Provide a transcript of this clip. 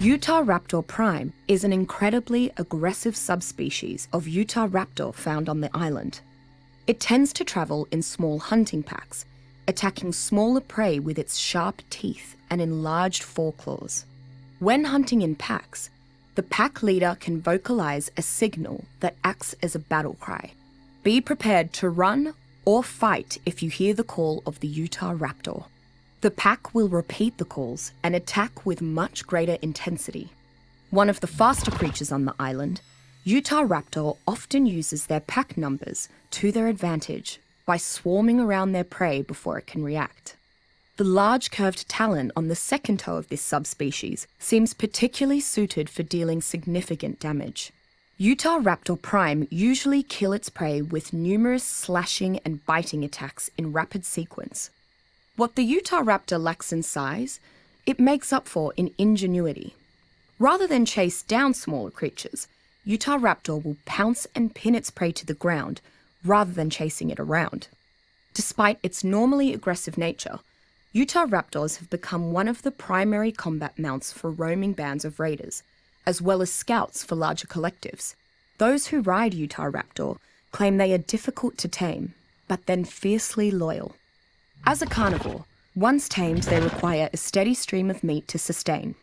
Utahraptor prime is an incredibly aggressive subspecies of Utah raptor found on the island. It tends to travel in small hunting packs, attacking smaller prey with its sharp teeth and enlarged foreclaws. When hunting in packs, the pack leader can vocalize a signal that acts as a battle cry. Be prepared to run or fight if you hear the call of the Utahraptor. The pack will repeat the calls and attack with much greater intensity. One of the faster creatures on the island, Utah Raptor often uses their pack numbers to their advantage by swarming around their prey before it can react. The large curved talon on the second toe of this subspecies seems particularly suited for dealing significant damage. Utah Raptor prime usually kill its prey with numerous slashing and biting attacks in rapid sequence. What the Utahraptor lacks in size, it makes up for in ingenuity. Rather than chase down smaller creatures, Utahraptor will pounce and pin its prey to the ground rather than chasing it around. Despite its normally aggressive nature, Utahraptors have become one of the primary combat mounts for roaming bands of raiders, as well as scouts for larger collectives. Those who ride Utahraptor claim they are difficult to tame, but then fiercely loyal. As a carnivore, once tamed, they require a steady stream of meat to sustain.